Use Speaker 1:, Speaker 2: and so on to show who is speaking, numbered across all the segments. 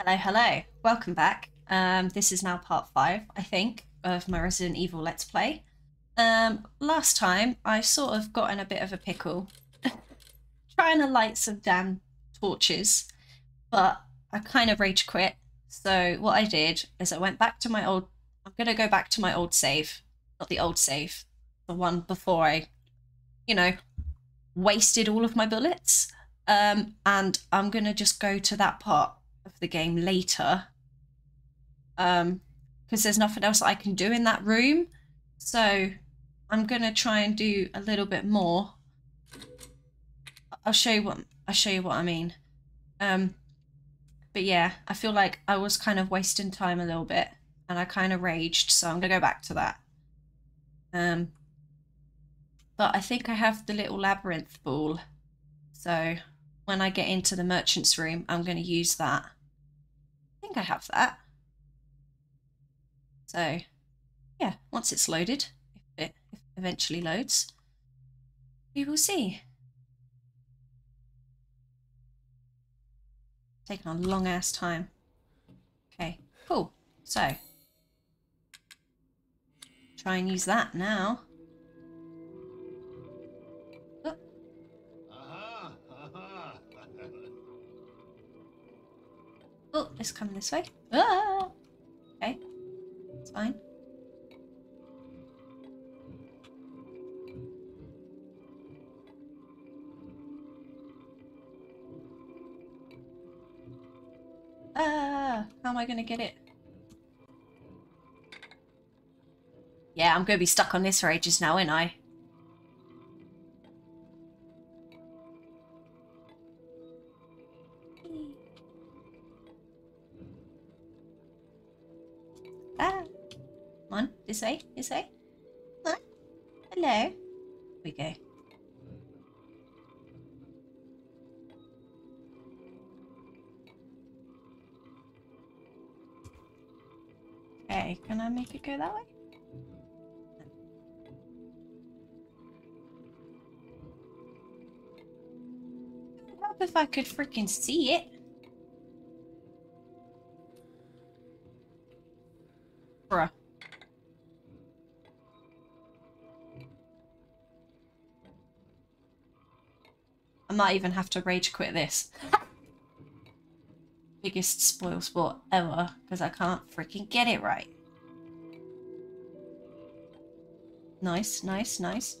Speaker 1: Hello, hello. Welcome back. Um, this is now part five, I think, of my Resident Evil Let's Play. Um, last time, I sort of got in a bit of a pickle, trying to light some damn torches, but I kind of rage quit. So what I did is I went back to my old. I'm gonna go back to my old save, not the old save, the one before I, you know, wasted all of my bullets. Um, and I'm gonna just go to that part of the game later. Um, because there's nothing else I can do in that room. So I'm gonna try and do a little bit more. I'll show you what I'll show you what I mean. Um, but yeah, I feel like I was kind of wasting time a little bit, and I kind of raged. So I'm gonna go back to that. Um, but I think I have the little labyrinth ball. So when I get into the merchant's room, I'm going to use that. I think I have that. So yeah, once it's loaded, if it, if it eventually loads, we will see. Taking a long ass time. Okay, cool. So try and use that now. Oh, it's coming this way. Ah! Okay, it's fine. Ah, how am I going to get it? Yeah, I'm going to be stuck on this for ages now, ain't I? Way. Come on. Hello. We go. Okay, can I make it go that way? Help if I could freaking see it. Might even have to rage quit this. Biggest spoil sport ever, because I can't freaking get it right. Nice, nice, nice.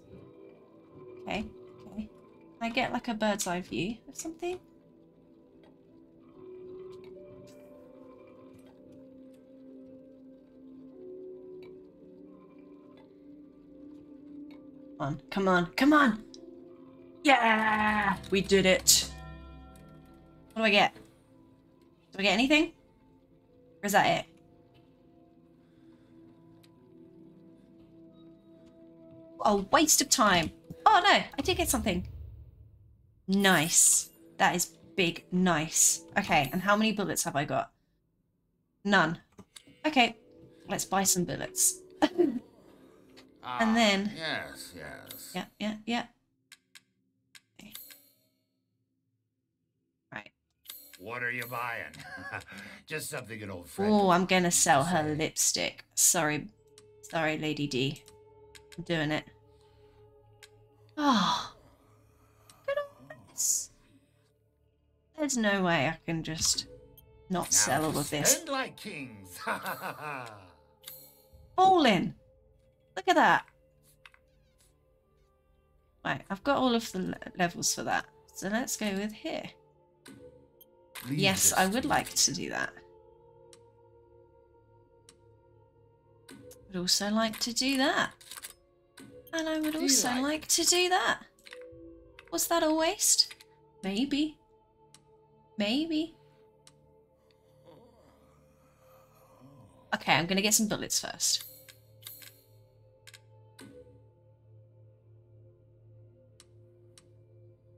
Speaker 1: Okay, okay. I get like a bird's eye view of something? Come on, come on, come on! Yeah! We did it! What do I get? Do I get anything? Or is that it? A waste of time. Oh no, I did get something. Nice. That is big nice. Okay, and how many bullets have I got? None. Okay, let's buy some bullets.
Speaker 2: Ah,
Speaker 1: And then-
Speaker 2: Yes, yes.
Speaker 1: yeah, yeah, yeah.
Speaker 2: What are you buying? Just something an old friend.
Speaker 1: Oh, I'm gonna sell her lipstick. Sorry, sorry, Lady D. I'm doing it. Ah. Oh, look at all this. There's no way I can just not
Speaker 2: Now
Speaker 1: sell all of this.
Speaker 2: Like kings.
Speaker 1: Falling. Look at that. Right, I've got all of the levels for that. So let's go with here.
Speaker 2: Leave
Speaker 1: Yes, I would like to do that. Would also like to do that. And I would
Speaker 2: Do
Speaker 1: also
Speaker 2: like-
Speaker 1: like to do that. Was that a waste? Maybe. Maybe. Okay, I'm gonna get some bullets first.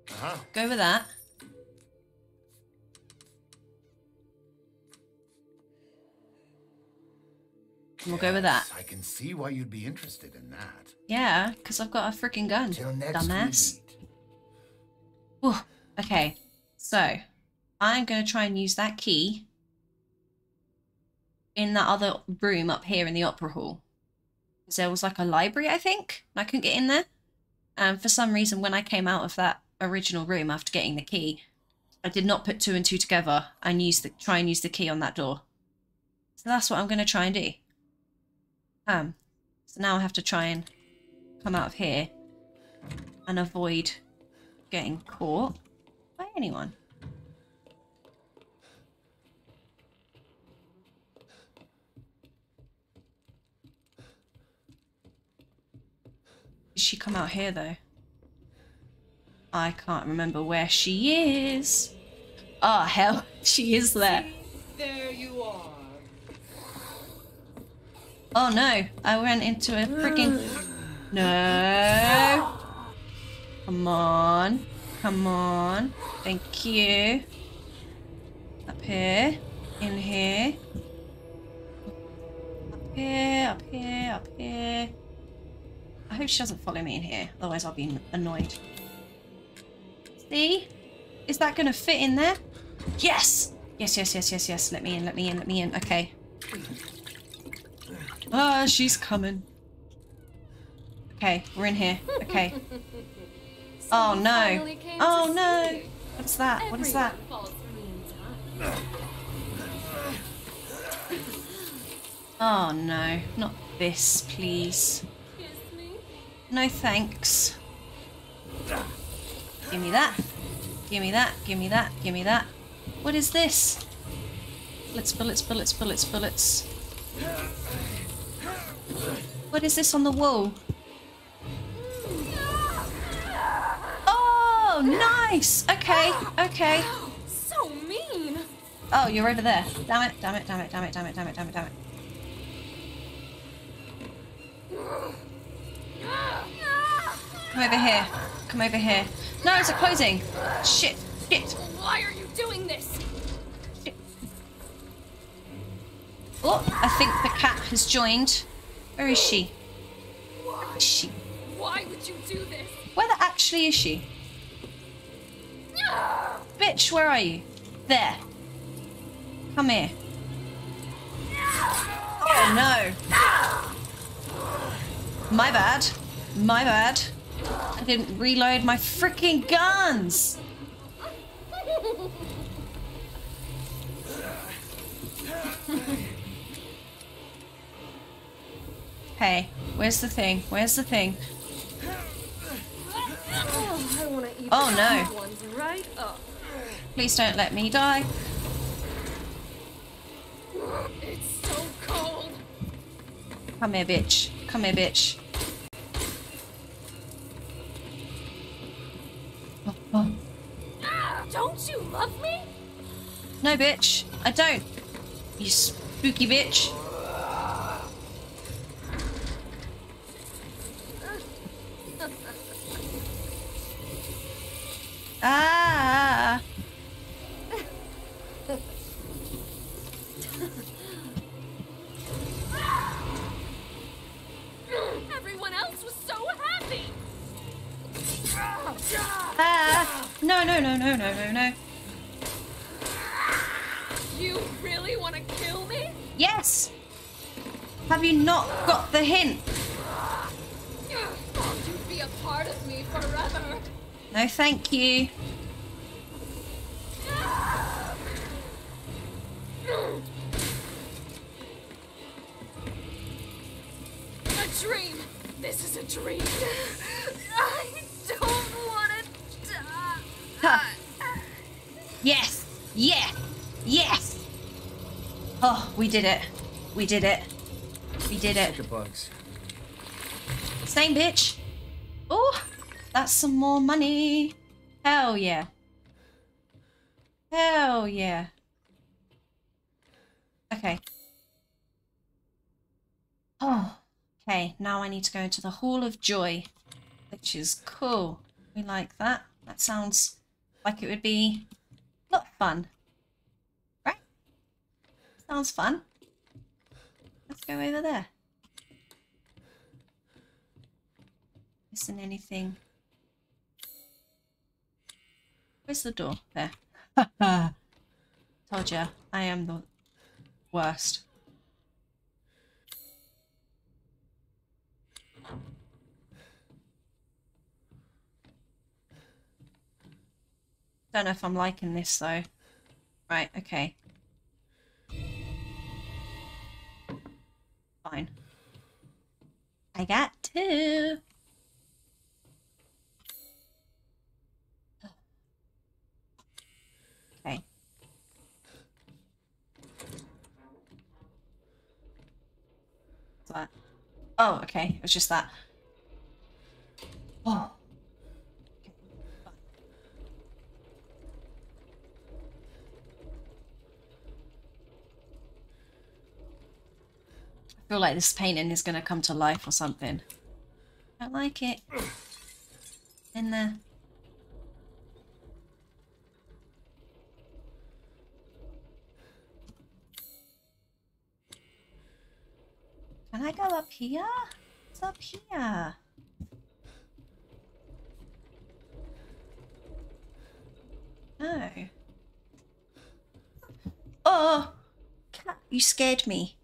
Speaker 2: Uh-huh.
Speaker 1: Go with that. We'll go with that.
Speaker 2: I can see why you'd be interested in that.
Speaker 1: Yeah, because I've got a freaking gun.
Speaker 2: Till next
Speaker 1: Dumbass. Whew. Okay, so I'm going to try and use that key in that other room up here in the opera hall. 'Cause There was like a library, I think, and I couldn't get in there. And for some reason, when I came out of that original room after getting the key, I did not put two and two together and use the try and use the key on that door. So that's what I'm going to try and do. Um, so now I have to try and come out of here and avoid getting caught by anyone. Did she come out here though? I can't remember where she is. Oh hell, she is there.
Speaker 3: There you are.
Speaker 1: Oh no, I went into a freaking. No. Come on. Come on. Thank you. Up here. In here. Up here, up here, up here. I hope she doesn't follow me in here, otherwise I'll be annoyed. See? Is that going to fit in there? Yes! Yes, yes, yes, yes, yes. Let me in, let me in, let me in. Okay. Ah, she's coming. Okay, we're in here. Okay. Oh no.
Speaker 4: came to
Speaker 1: Oh no. What's that? What is that?
Speaker 4: Everyone falls for me in time.
Speaker 1: Oh no. Not this, please. No thanks. Give me that. Give me that. Give me that. Give me that. What is this? Bullets, bullets, bullets, bullets, bullets. What is this on the wall? Oh, nice. Okay, okay.
Speaker 4: So mean.
Speaker 1: Oh, you're over there. Damn it, damn it, damn it, damn it, damn it, damn it, damn it, damn it. Come over here. Come over here. No, it's a closing. Shit, shit.
Speaker 4: Why are you doing this?
Speaker 1: Oh, I think the cat has joined. Where is she? Where is she?
Speaker 4: Why would you do this?
Speaker 1: Where the actually is she? Bitch, where are you? There. Come here. Oh no. My bad. My bad. I didn't reload my freaking guns. Hey, where's the thing? Where's the thing?
Speaker 4: Oh, I want to eat
Speaker 1: Oh, no.
Speaker 4: right up.
Speaker 1: Please don't let me die.
Speaker 4: It's so cold.
Speaker 1: Come here, bitch. Come here, bitch. Oh, oh.
Speaker 4: Don't you love me?
Speaker 1: No, bitch. I don't. You spooky bitch. Ah!
Speaker 4: Dream. This is a dream. I don't want to die.
Speaker 1: Ha. Yes! Yeah! Yes! Oh, we did it. We did it. We did it.
Speaker 5: The bugs.
Speaker 1: Same bitch. Oh, that's some more money. Hell yeah. Hell yeah. Okay. Okay. Now I need to go into the Hall of Joy, which is cool. We like that. That sounds like it would be a lot of fun. Right? Sounds fun. Let's go over there. Missing anything? Where's the door? There. Told you, I am the worst. Don't know if I'm liking this though. Right, okay. Fine. I got two. Okay. What's that? Oh, okay. It was just that. Oh. Feel like this painting is going to come to life or something. I like it. In there. Can I go up here? What's up here? No. Oh! Cat, you scared me.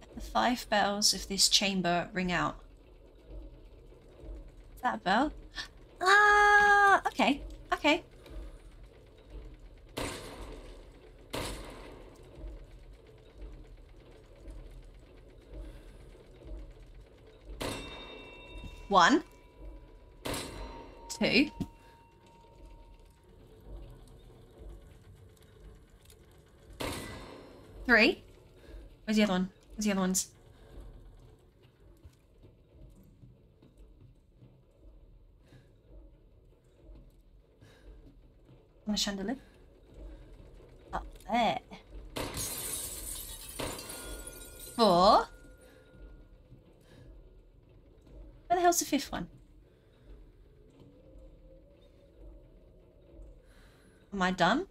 Speaker 1: Let the five bells of this chamber ring out. Is that a bell? Ah, okay, okay. One. Two. Three. Where's the other one? Where's the other ones? On the chandelier. Up there. Four. Where the hell's the fifth one? Am I done?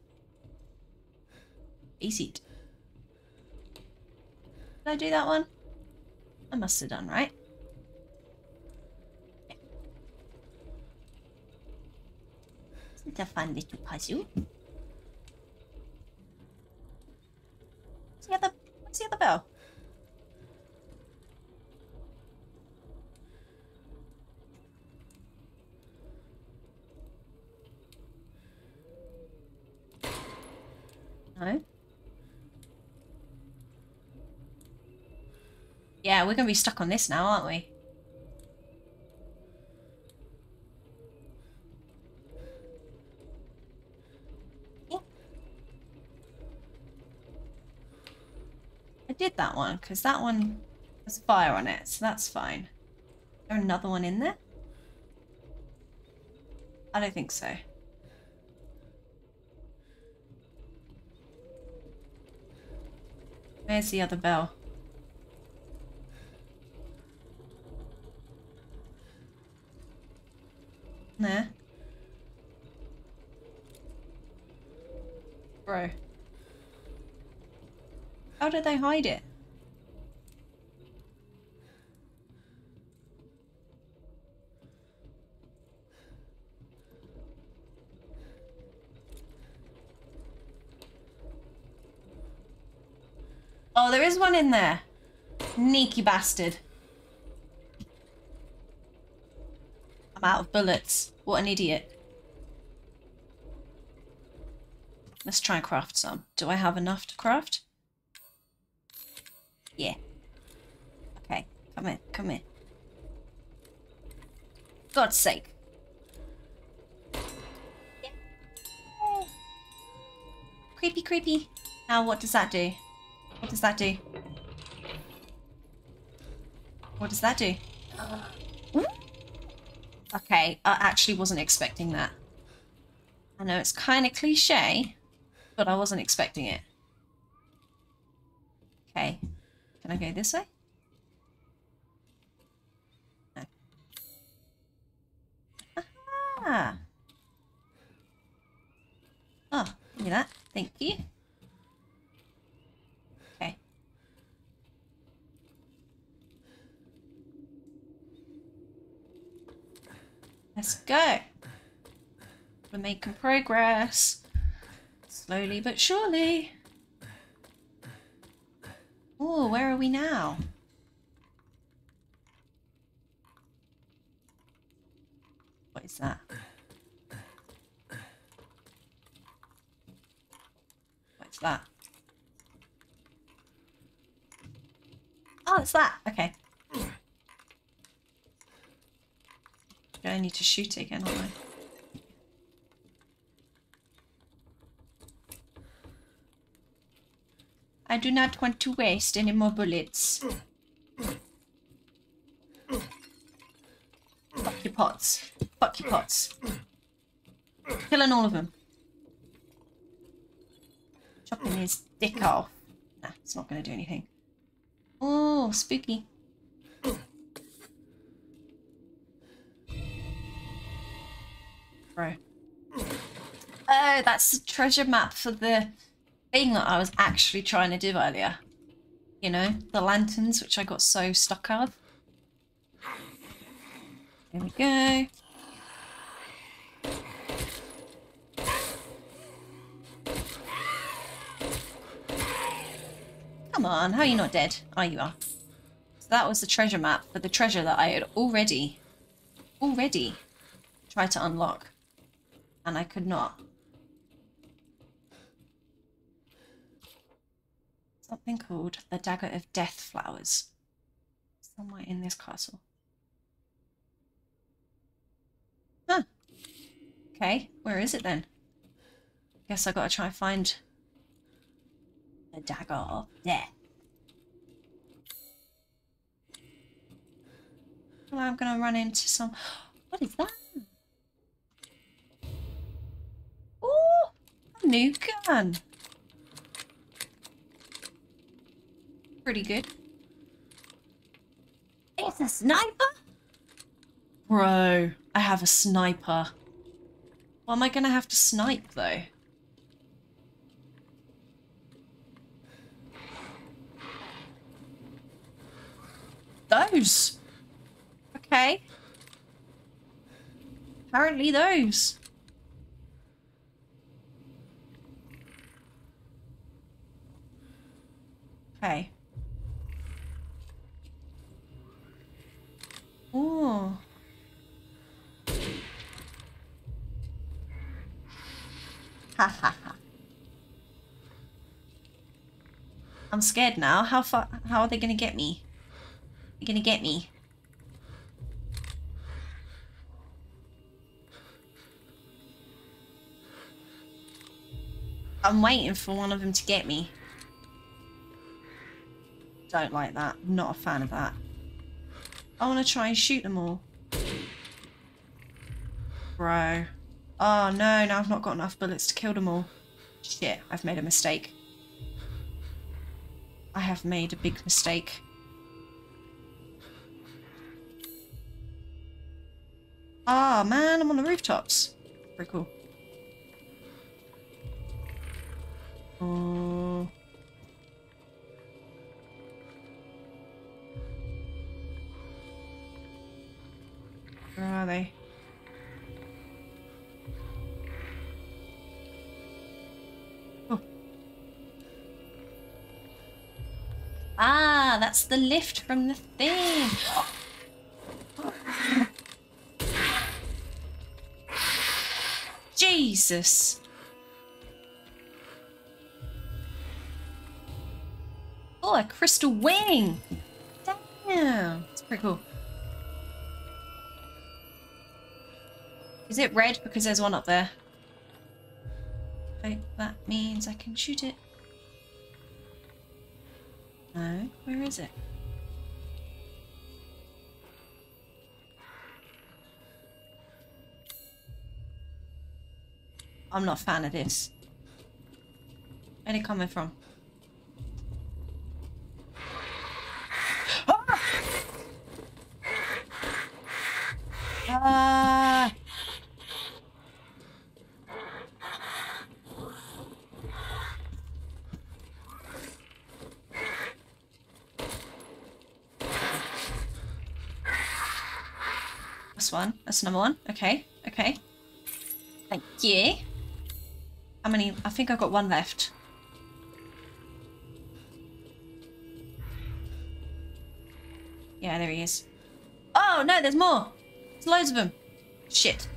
Speaker 1: Easy. Did I do that one? I must have done, right? It's a fun little puzzle. What's the other, what's the other bell? No. Yeah, we're going to be stuck on this now, aren't we? I did that one, because that one has fire on it, so that's fine. Is there another one in there? I don't think so. Where's the other bell? There. Bro. Did they hide it? Oh, there is one in there. Sneaky bastard. I'm out of bullets. What an idiot. Let's try and craft some. Do I have enough to craft? Yeah. Okay, come in, come in. God's sake. Yeah. Creepy, creepy. Now what does that do? What does that do? What does that do? Okay, I actually wasn't expecting that. I know it's kind of cliche, but I wasn't expecting it. Okay, can I go this way? Aha! Oh, look at that. Thank you. Okay. Let's go. We're making progress. Slowly but surely. Oh, where are we now? What is that? What's that? Oh, it's that. Okay. I need to shoot it again, aren't I? I do not want to waste any more bullets. Fuck your pots. Fuck your pots. Killing all of them. Chopping his dick off. Nah, it's not going to do anything. Oh, spooky. Bro. Oh, that's the treasure map for the thing that I was actually trying to do earlier. You know, the lanterns, which I got so stuck of. There we go. Come on, how are you not dead? Oh, you are. So that was the treasure map for the treasure that I had already, already tried to unlock. And I could not. Something called the Dagger of Death Flowers. Somewhere in this castle. Huh. Okay, where is it then? Guess I gotta try and find the Dagger of Death. Well, I'm gonna run into some... What is that? Oh, a new gun. Pretty good. It's a sniper? Bro, I have a sniper. What am I gonna have to snipe though? Those. Okay. Apparently those. Okay. Oh. Ha ha ha. I'm scared now. How far? How are they gonna get me? They're gonna get me. I'm waiting for one of them to get me. Don't like that. Not a fan of that. I want to try and shoot them all. Bro. Oh no, now I've not got enough bullets to kill them all. Shit, I've made a mistake. I have made a big mistake. Ah, man, I'm on the rooftops. Pretty cool. Oh. Where are they? Oh. Ah, that's the lift from the thing. Jesus. Oh, a crystal wing. Damn. It's pretty cool. Is it red because there's one up there? Okay, that means I can shoot it. No, where is it? I'm not a fan of this. Where are they coming from? Ah! That's one. That's number one. Okay, okay. Thank you. How many? I think I've got one left. Yeah, there he is. Oh, no, there's more. There's loads of them. Shit.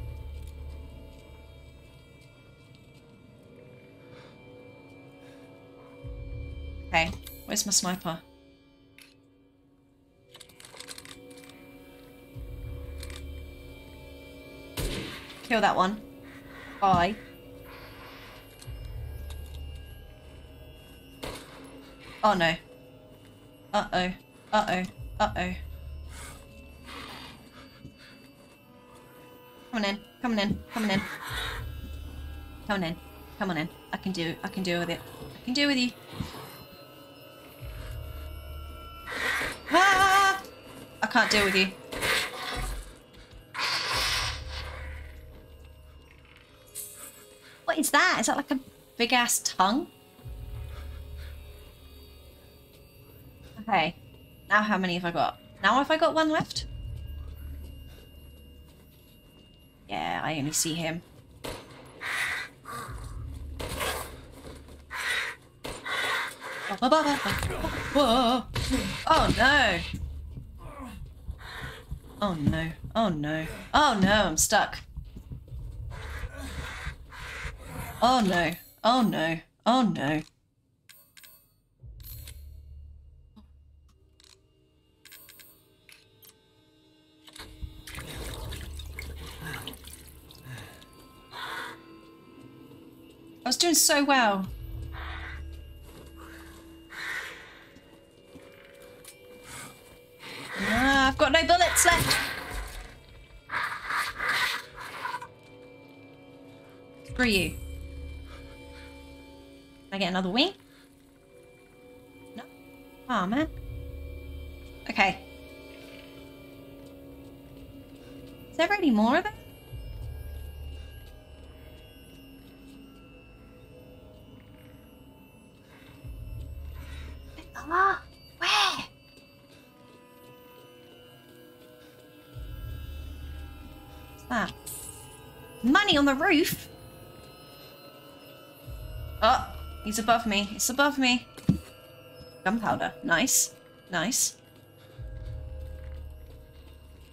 Speaker 1: Okay, where's my sniper? Kill that one. Bye. Oh no. Uh-oh. Uh-oh. Uh-oh. Coming in. Coming in. Coming in. Coming in. Come on in. I can do I can deal with it. I can deal with you. Ah! I can't deal with you. Is that? Is that like a big ass tongue? Okay. Now how many have I got? Now have I got one left? Yeah, I only see him. Whoa. Oh no. Oh no. Oh no. Oh no, I'm stuck. Oh no. Oh no. Oh no. I was doing so well. Ah, I've got no bullets left. Screw you. I get another wing? No. Oh man. Okay. Is there any more of it? Ah, where? What's that? Money on the roof? He's above me. He's above me. Gunpowder. Nice. Nice.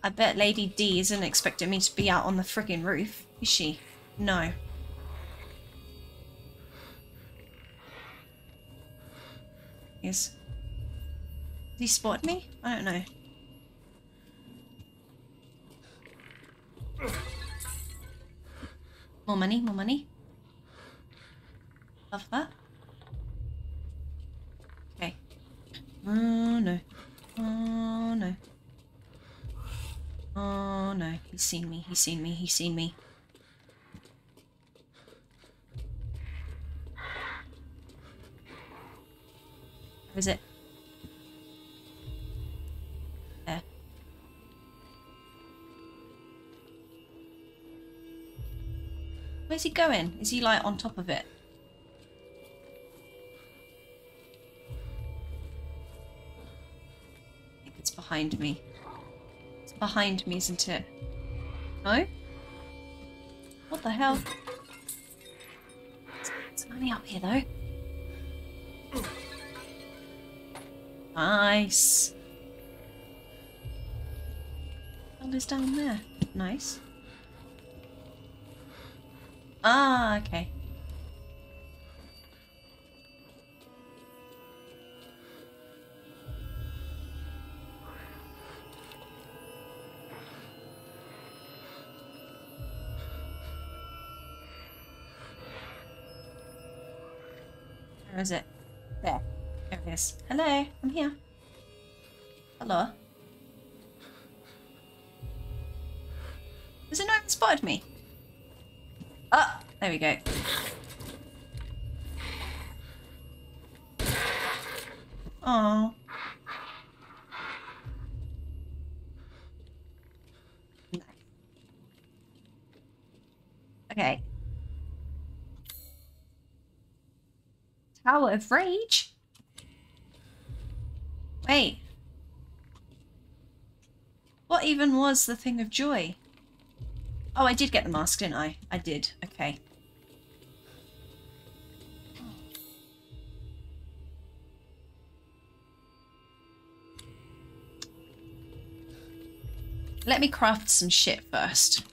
Speaker 1: I bet Lady D isn't expecting me to be out on the friggin' roof, is she? No. Yes. Has he spot me? I don't know. More money, more money. Love that. Okay. Oh no. Oh no. Oh no. He's seen me, he's seen me, he's seen me. Where is it? There. Where's he going? Is he like on top of it? It's behind me. It's behind me, isn't it? No? What the hell? It's money up here though. Nice. What is down there? Nice. Ah, okay. Is it? There. There it is. Hello, I'm here. Hello. Has it not even spotted me? Ah, there we go. Oh. Okay. Tower of Rage? Wait. What even was the thing of joy? Oh, I did get the mask, didn't I? I did. Okay. Let me craft some shit first.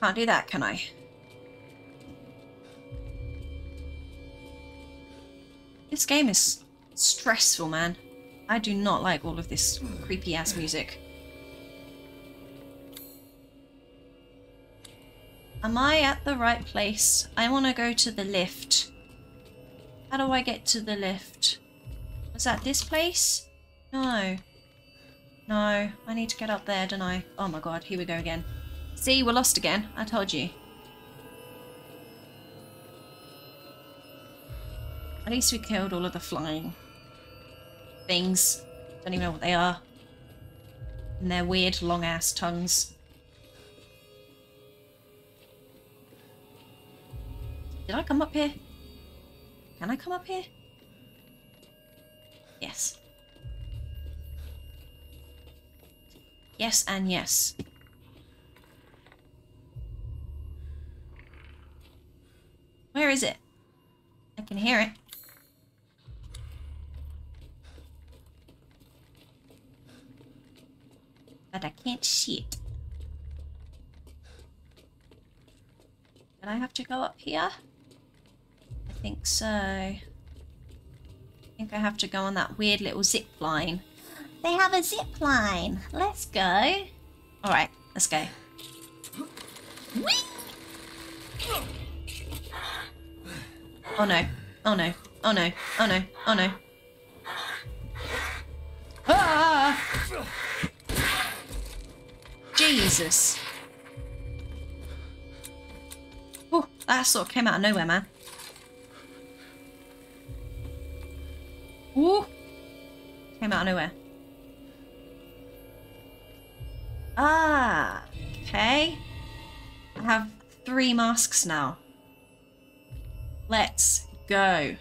Speaker 1: Can't. Do that, can I? This game is stressful, man. I do not like all of this creepy ass music. Am I at the right place? I want to go to the lift. How do I get to the lift? Was that this place? No. No, I need to get up there, don't I? Oh my god, here we go again. See, we're lost again. I told you. At least we killed all of the flying things. Don't even know what they are. And their weird long ass tongues. Did I come up here? Can I come up here? Yes. Yes and yes. Where is it? I can hear it. But I can't see it. Did I have to go up here? I think so. I think I have to go on that weird little zip line. They have a zip line. Let's go. Alright, let's go. Oh no. Oh no. Oh no. Oh no. Oh no. Ah! Jesus. Oh, that sort of came out of nowhere, man. Ooh. Came out of nowhere. Ah, okay. I have three masks now. Let's go.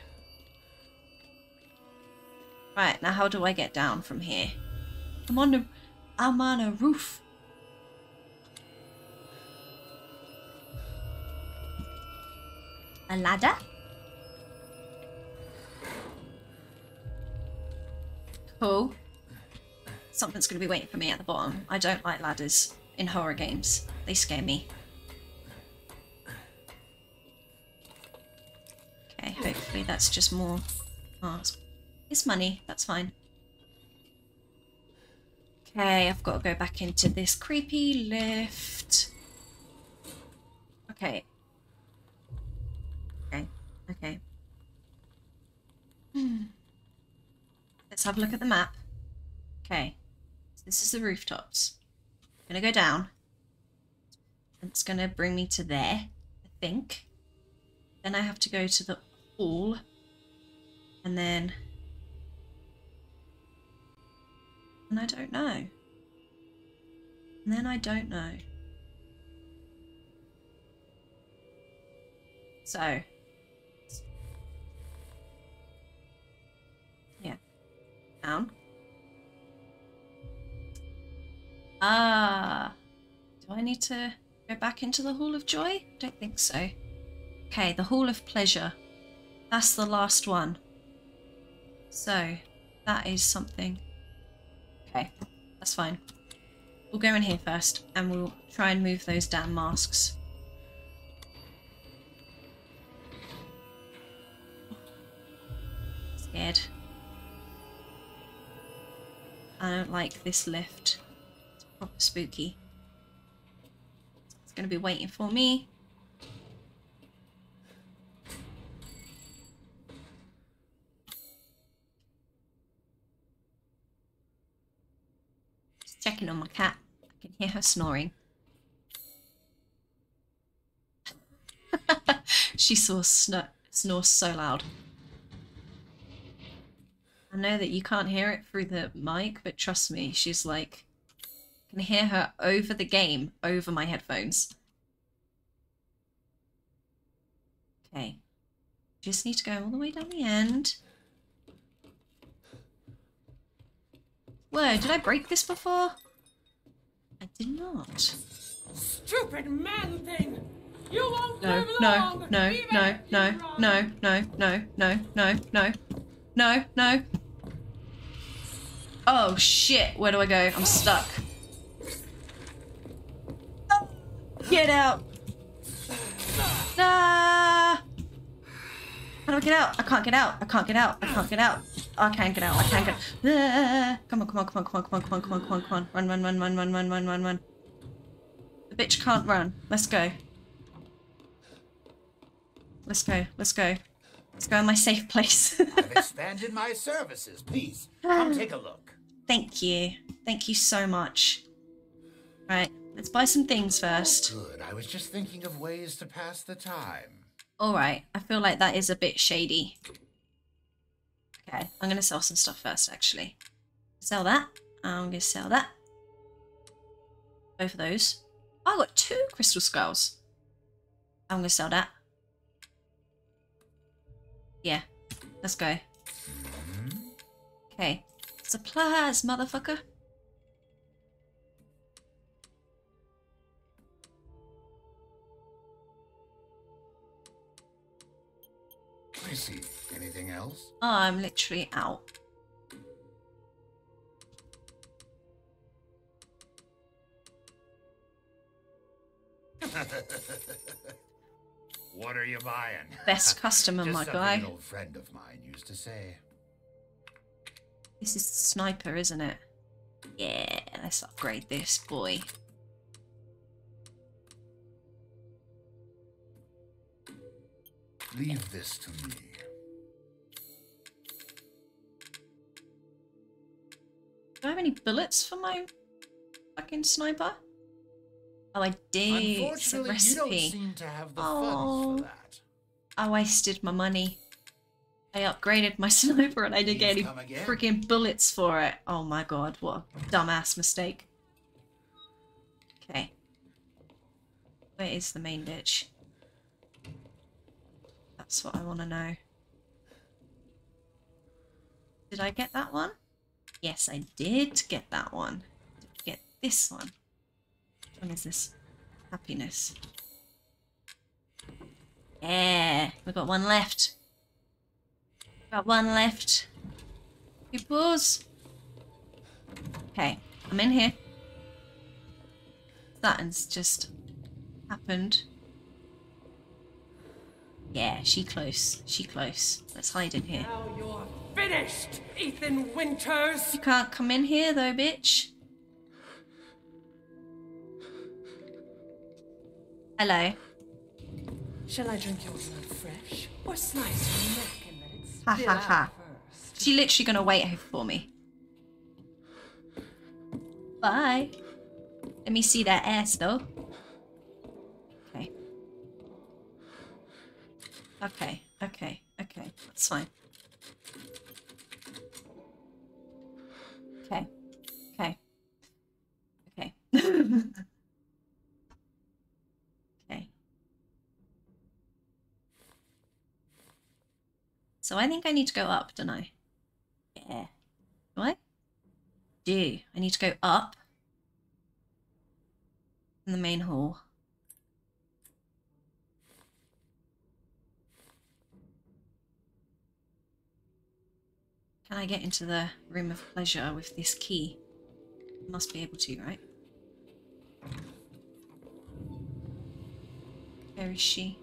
Speaker 1: Right, now how do I get down from here? I'm on the I'm on a roof. A ladder? Cool. Something's going to be waiting for me at the bottom. I don't like ladders in horror games. They scare me. That's just more... Oh, it's, money. That's fine. Okay, I've got to go back into this creepy lift. Okay. Okay, okay. Hmm. Let's have a look at the map. Okay. So this is the rooftops. I'm gonna go down. It's gonna bring me to there, I think. Then I have to go to the hall. And then... And I don't know. And then I don't know. So. Yeah. Down. Ah. Do I need to go back into the Hall of Joy? Don't think so. Okay, the Hall of Pleasure. That's the last one. So, that is something. Okay, that's fine. We'll go in here first, and we'll try and move those damn masks. Scared. I don't like this lift. It's proper spooky. It's gonna be waiting for me. Just checking on my cat. I can hear her snoring. she saw sn snores so loud. I know that you can't hear it through the mic, but trust me, she's like, I can hear her over the game, over my headphones. Okay. Just need to go all the way down the end. Whoa, did I break this before? I did not.
Speaker 3: Stupid man thing! You won't
Speaker 1: No,
Speaker 3: live
Speaker 1: no,
Speaker 3: long!
Speaker 1: no, no, no, no, no, no, no, no, no, no, no. Oh shit, where do I go? I'm stuck. Get out! Ah! How do I get out? I can't get out. I can't get out. I can't get out. I can't get out. I can't get. Ah! Come on! Come on! Come on! Come on! Come on! Come on! Come on! Come on! Come on! Run! Run! Run! Run! Run! Run! Run! Run! Run! The bitch can't run. Let's go. Let's go. Let's go. Let's go in my safe place.
Speaker 2: I've expanded my services. Please, come take a look.
Speaker 1: Thank you. Thank you so much. Right. Let's buy some things first.
Speaker 2: Good. I was just thinking of ways to pass the time.
Speaker 1: Alright, I feel like that is a bit shady. Okay, I'm gonna sell some stuff first, actually. Sell that. I'm gonna sell that. Both of those. Oh, I got two crystal skulls. I'm gonna sell that. Yeah, let's go. Okay, supplies, motherfucker.
Speaker 2: I see. Anything else?
Speaker 1: Oh, I'm literally out.
Speaker 2: What are you buying?
Speaker 1: Best customer, my guy.
Speaker 2: An old friend of mine used to say.
Speaker 1: This is the sniper, isn't it? Yeah, let's upgrade this boy.
Speaker 2: Leave this to me.
Speaker 1: Do I have any bullets for my fucking sniper? Oh, I did.
Speaker 2: Unfortunately, you don't seem to have the
Speaker 1: Oh.
Speaker 2: funds for that.
Speaker 1: I wasted my money. I upgraded my sniper and I didn't get any freaking bullets for it. Oh my god, what a dumbass mistake. Okay. Where is the main bitch? That's what I want to know. Did I get that one? Yes, I did get that one. Get this one? Which one is this? Happiness. Yeah, we've got one left. Got one left. Peoples. Okay, I'm in here. Something's just happened. Yeah, she close. She close. Let's hide in here.
Speaker 3: Now you're finished, Ethan Winters.
Speaker 1: You can't come in here though, bitch. Hello.
Speaker 3: Shall I drink your blood fresh, or slice your neck and let it
Speaker 1: Ha,
Speaker 3: spill
Speaker 1: ha, ha.
Speaker 3: first?
Speaker 1: She literally gonna wait here for me. Bye. Let me see that ass though. Okay, okay, okay. That's fine. Okay. Okay. Okay. okay. So I think I need to go up, don't I? Yeah. Do I? Do. I need to go up in the main hall. Can I get into the room of pleasure with this key? Must be able to, right? Where is she?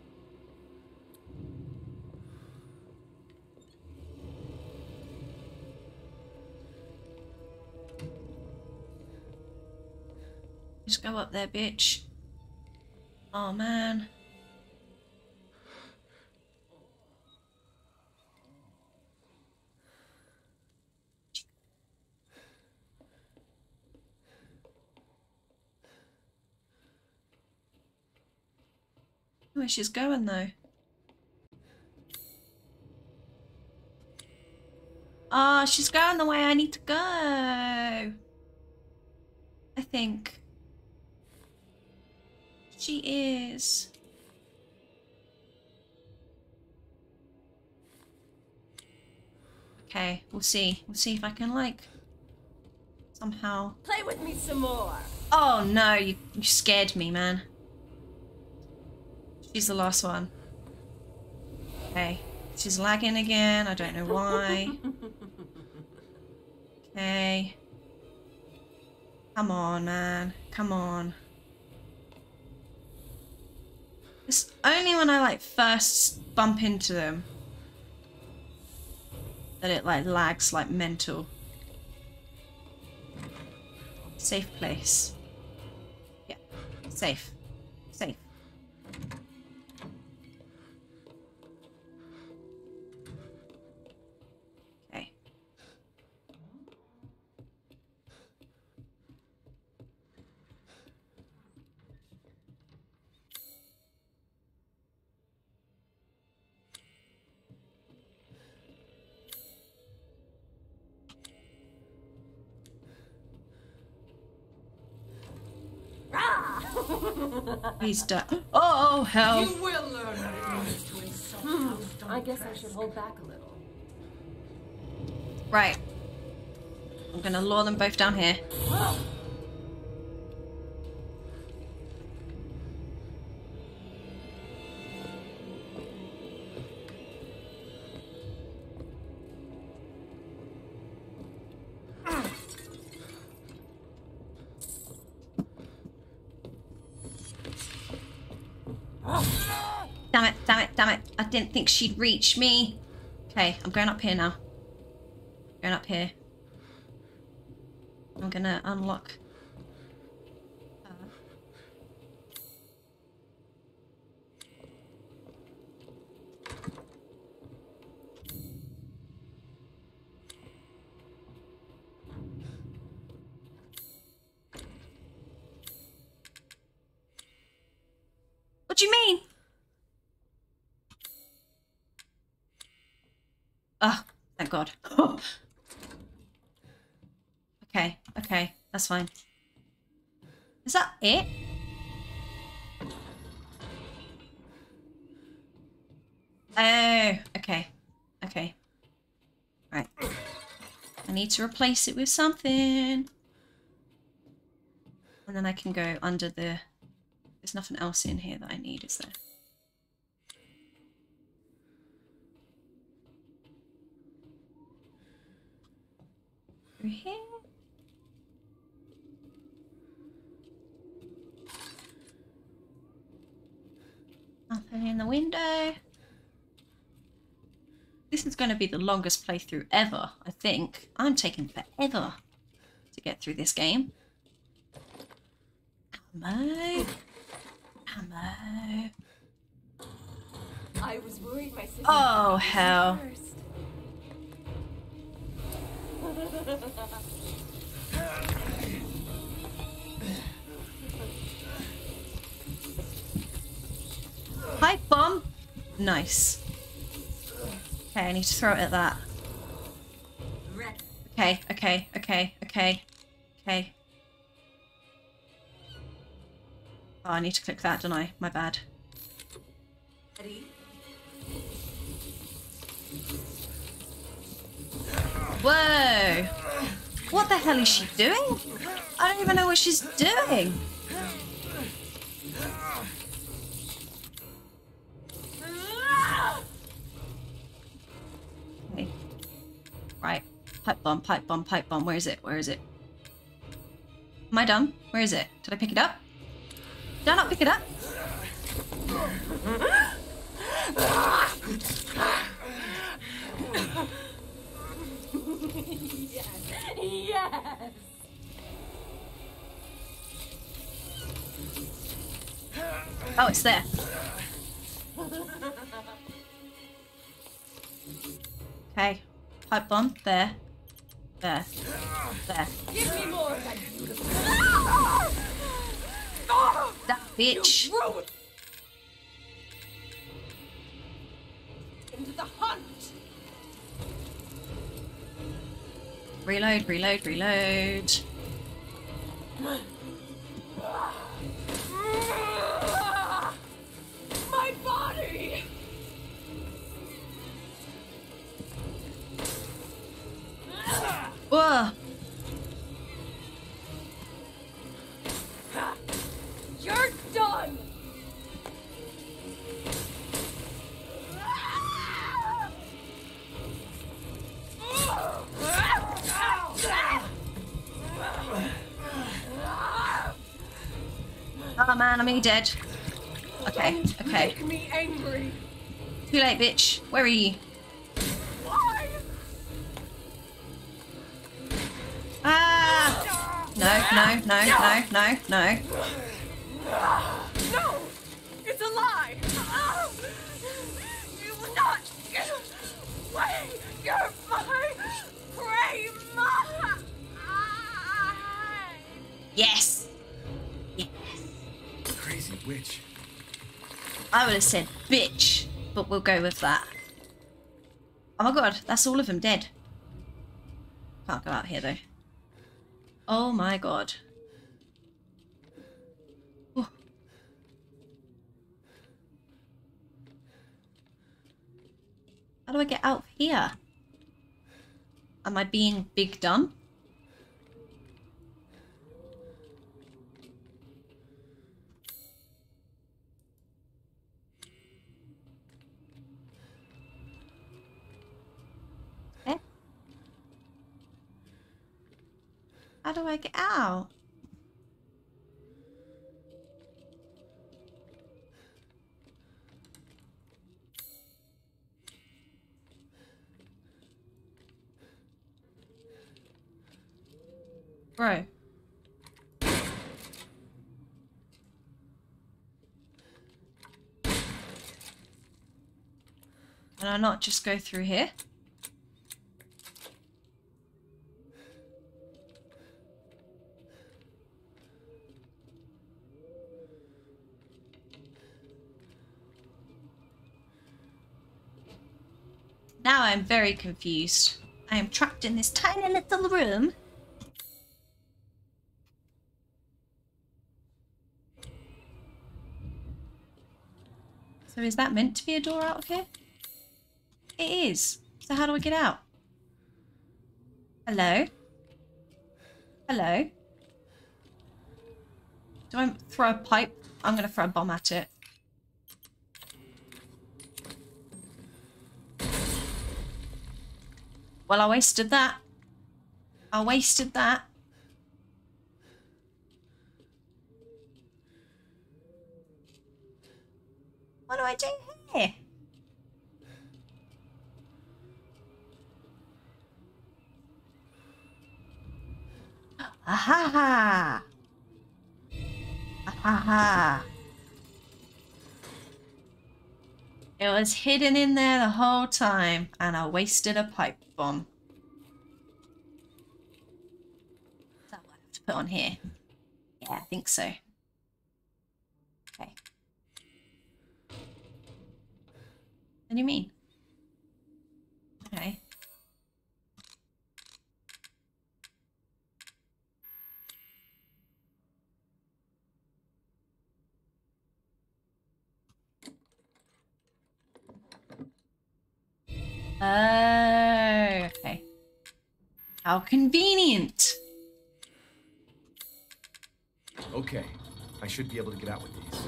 Speaker 1: Just go up there, bitch. Oh man. Where she's going though. Ah, she's going the way I need to go. I think. She is. Okay, we'll see. We'll see if I can like somehow.
Speaker 4: Play with me some more.
Speaker 1: Oh no, you, you scared me, man. She's the last one. Okay. She's lagging again. I don't know why. Okay. Come on, man. Come on. It's only when I like first bump into them that it like lags like mental. Safe place. Yeah. Safe. Safe. He's done. Oh hell!
Speaker 3: You will learn what it means to insult hmm. House
Speaker 4: I guess I should hold back a little.
Speaker 1: Right. I'm gonna lure them both down here. Damn damn it. I didn't think she'd reach me. Okay, I'm going up here now. Going up here. I'm gonna unlock. uh, What do you mean? Oh, thank God. okay, okay, that's fine. Is that it? Oh, okay, okay. Right. I need to replace it with something. And then I can go under the... There's nothing else in here that I need, is there? Through here. Nothing in the window. This is going to be the longest playthrough ever, I think. I'm taking forever to get through this game. Ammo. Ammo.
Speaker 4: I was worried my sister.
Speaker 1: Oh, hell. Hi, bomb. Nice. Okay, I need to throw it at that. Okay, okay, okay, okay, okay. Oh, I need to click that, don't I? My bad. Whoa! What the hell is she doing? I don't even know what she's doing. Right. Pipe bomb, pipe bomb, pipe bomb. Where is it? Where is it? Am I dumb? Where is it? Did I pick it up? Did I not pick it up?
Speaker 4: Yes.
Speaker 1: Oh, it's there. Okay. Pipe bomb. There. There. There.
Speaker 4: Give me more of that beautiful.
Speaker 1: That bitch.
Speaker 4: Into the hunt.
Speaker 1: Reload, reload, reload. Nearly dead. Okay, okay.
Speaker 3: Make me angry.
Speaker 1: Too late, bitch. Where are you?
Speaker 3: Why?
Speaker 1: Ah! No, no, no, no, no, no.
Speaker 3: No!
Speaker 1: I would have said bitch, but we'll go with that. Oh my god, that's all of them dead. Can't go out here though. Oh my god. How do I get out here? Am I being big dumb? Out? Bro. Can I not just go through here? Now I'm very confused. I am trapped in this tiny little room. So is that meant to be a door out of here? It is. So how do I get out? Hello? Hello? Do I throw a pipe? I'm going to throw a bomb at it. Well, I wasted that. I wasted that. What do I do here? Ahaha! Ahaha! It was hidden in there the whole time, and I wasted a pipe bomb. That what I have to put on here? Yeah, I think so. Okay. What do you mean? Okay. Oh, okay. How convenient.
Speaker 5: Okay, I should be able to get out with these.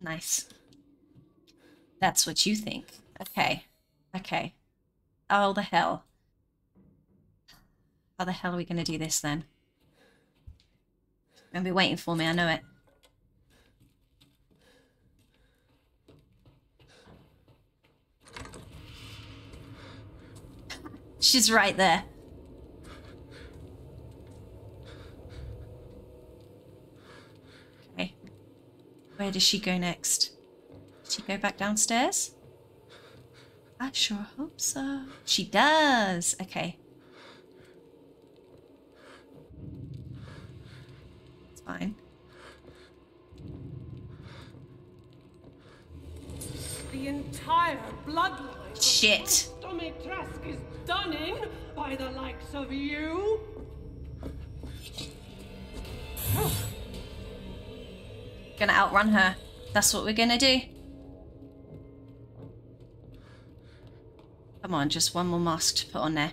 Speaker 1: Nice. That's what you think. Okay. Okay. How the hell? How the hell are we going to do this then? You're going to be waiting for me, I know it. She's right there. Okay. Where does she go next? Does she go back downstairs? I sure hope so. She does. Okay. It's fine.
Speaker 3: The entire bloodline
Speaker 1: Shit.
Speaker 3: Dimitrescu is by the likes of you.
Speaker 1: Gonna outrun her. That's what we're gonna do. Come on, just one more mask to put on there.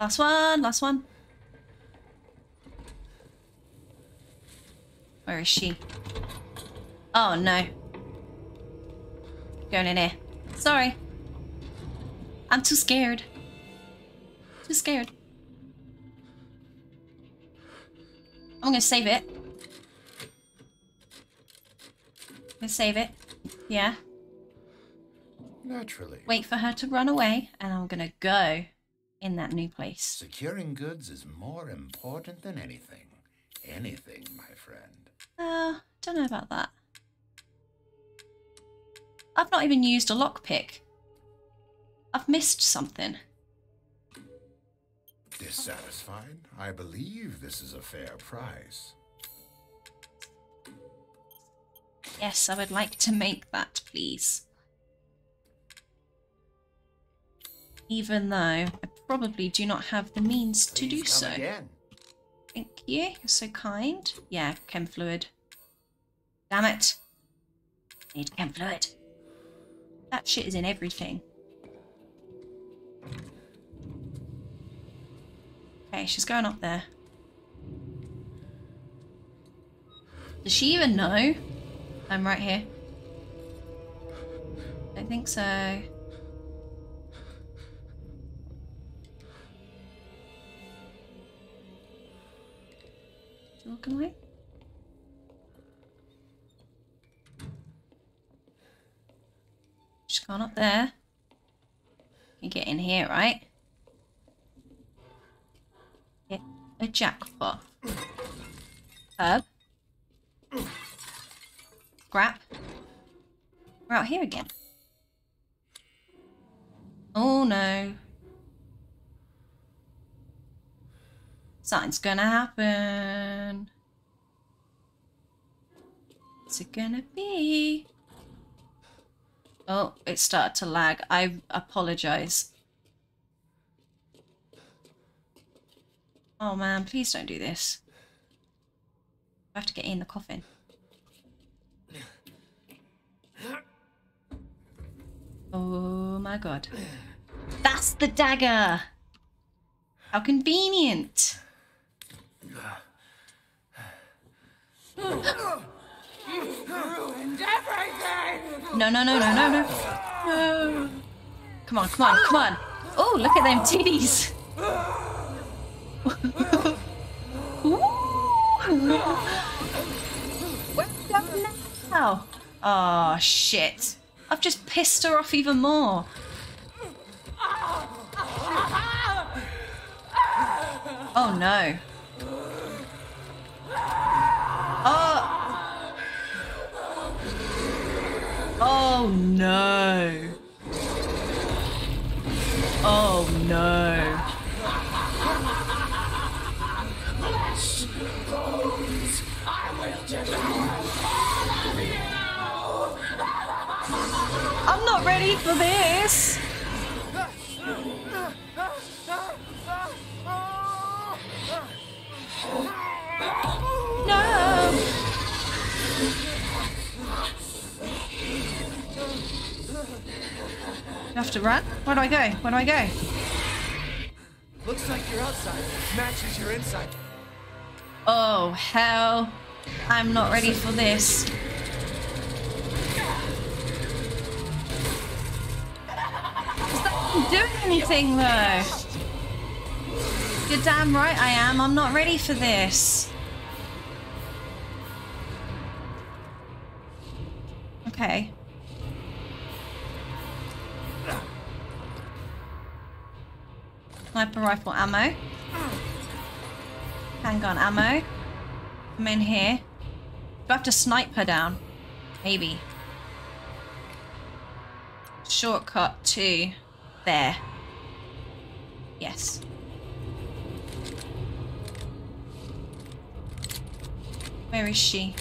Speaker 1: Last one, last one. Where is she? Oh no. Going in here. Sorry. I'm too scared. Too scared. I'm gonna save it. I'm Gonna save it. Yeah.
Speaker 2: Naturally.
Speaker 1: Wait for her to run away, and I'm gonna go in that new place.
Speaker 2: Securing goods is more important than anything. Anything, my friend.
Speaker 1: Uh, don't know about that. I've not even used a lockpick. I've missed something.
Speaker 2: Dissatisfied? I believe this is a fair price.
Speaker 1: Yes, I would like to make that, please. Even though I probably do not have the means to do
Speaker 2: Please
Speaker 1: so.
Speaker 2: Again.
Speaker 1: Thank you. You're so kind. Yeah, chem fluid. Damn it. Need chem fluid. That shit is in everything. Okay, she's going up there. Does she even know I'm right here? I don't think so. She walking? She's gone up there. You get in here, right? Hit a jackpot. Herb. Scrap. We're out here again. Oh no. Something's gonna happen. What's it gonna be? Oh, it started to lag. I apologize. Oh man, please don't do this. I have to get in the coffin. Oh my god. That's the dagger! How convenient!
Speaker 3: Ruined everything!
Speaker 1: No, no, no, no, no, no. Come on, come on, come on. Oh, look at them titties. She going now? Oh, shit. I've just pissed her off even more. Oh, no. Oh. Oh no. Oh no. I'm not ready for this. I have to run? Where do I go? Where do I go?
Speaker 5: Looks like your outside matches your inside.
Speaker 1: Oh, hell. I'm not ready for this. Is that doing anything, though? You're damn right I am. I'm not ready for this. Okay. Sniper rifle ammo. Handgun ammo. I'm in here. Do I have to snipe her down? Maybe. Shortcut to there. Yes. Where is she?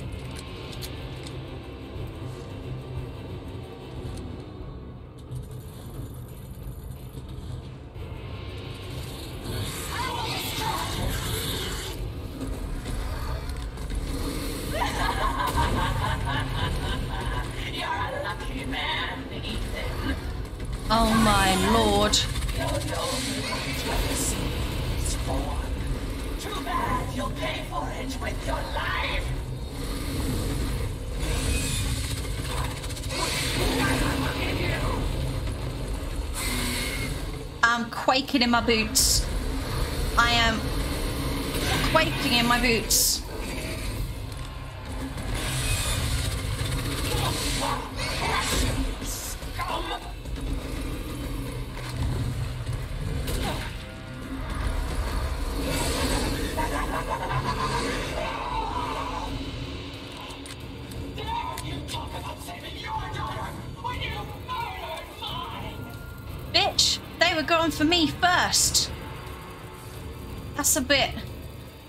Speaker 1: In my boots. I am quaking in my boots. That's a bit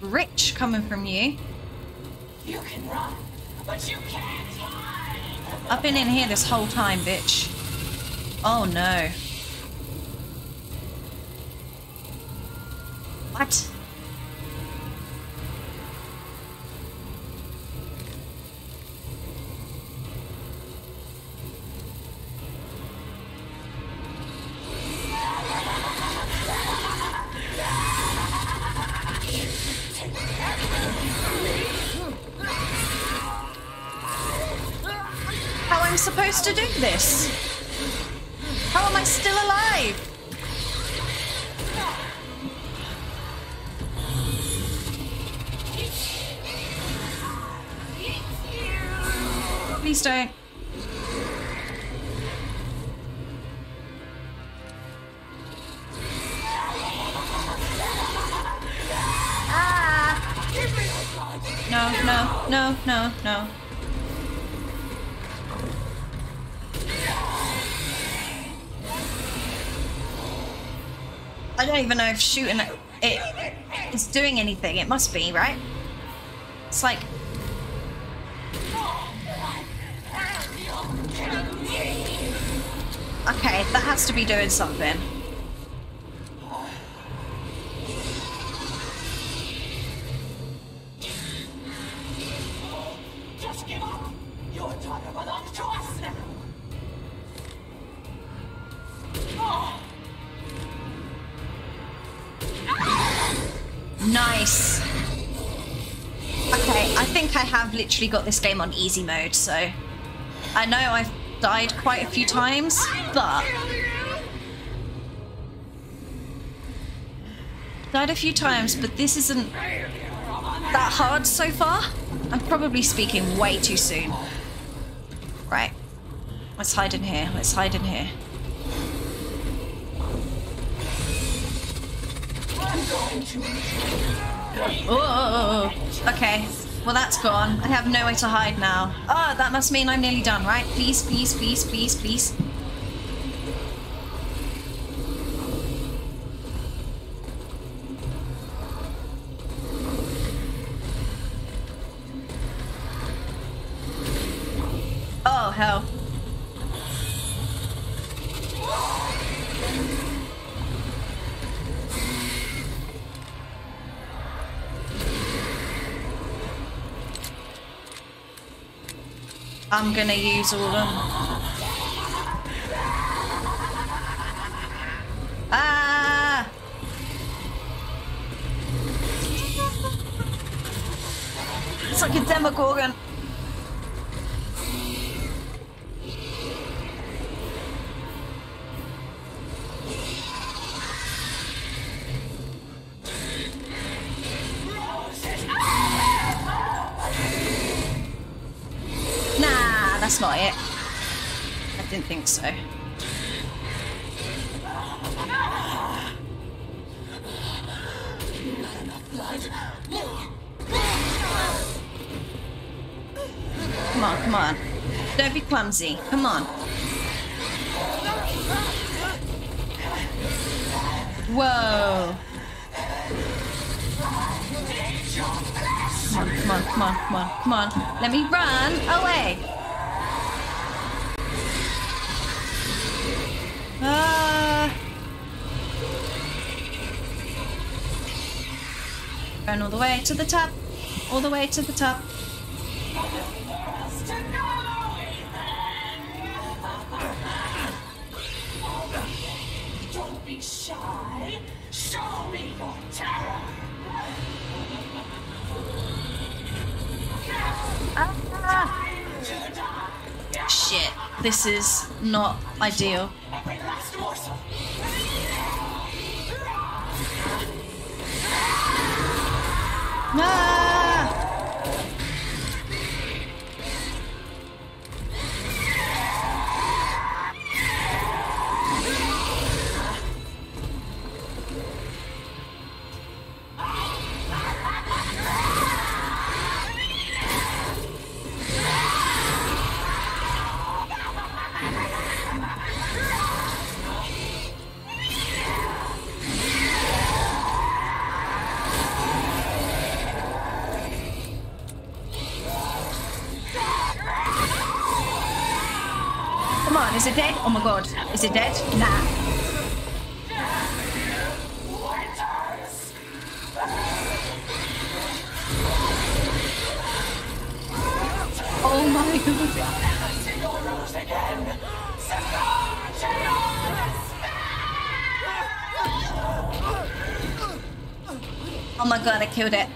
Speaker 1: rich coming from you.
Speaker 3: You can run, but you can't hide.
Speaker 1: I've been in here this whole time, bitch. Oh no. What? Don't even know if shooting it, it is doing anything. It must be, right? It's like Okay, that has to be doing something. Think I have literally got this game on easy mode, so I know I've died quite a few times, but died a few times, but this isn't that hard so far. I'm probably speaking way too soon. Right. Let's hide in here. Let's hide in here. Oh, okay. Well, that's gone. I have nowhere to hide now. Oh, that must mean I'm nearly done, right? Please, please, please, please, please. Oh, hell. I'm gonna use all of them. Ah! It's like a Demogorgon. So. Come on, come on. Don't be clumsy. Come on. Whoa. Come on, come on, come on, come on, come on. Let me run away. Ah. Going all the way to the top. All the way to the top.
Speaker 3: Don't
Speaker 1: Shit. This is not ideal.
Speaker 3: Every
Speaker 1: Oh my god, I killed it.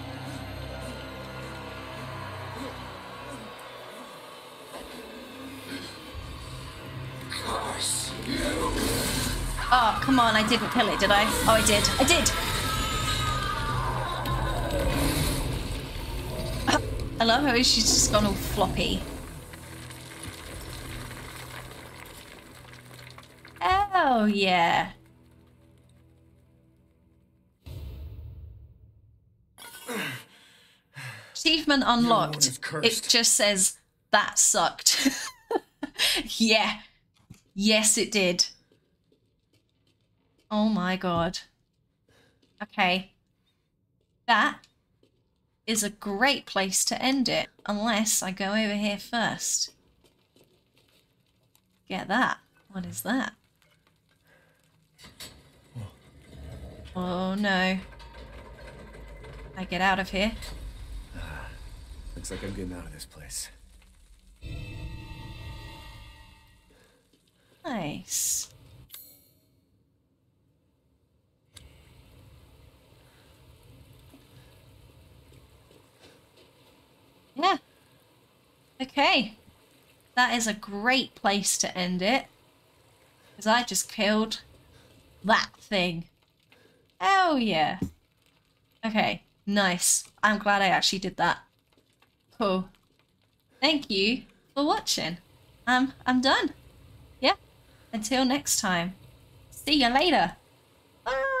Speaker 1: Oh, come on, I didn't kill it, did I? Oh, I did. I did! I love how she's just gone all floppy. Oh, yeah. Achievement unlocked. It just says, that sucked. yeah. Yes, it did. Oh my god. Okay. That is a great place to end it, unless I go over here first. Get that. What is that? Oh no. I get out of here.
Speaker 5: Looks like I'm getting out of this place.
Speaker 1: Nice. Yeah. Okay. That is a great place to end it. Because I just killed that thing. Oh yeah. Okay, nice. I'm glad I actually did that. Cool. Thank you for watching. Um, I'm done. Yeah. Until next time. See you later. Bye.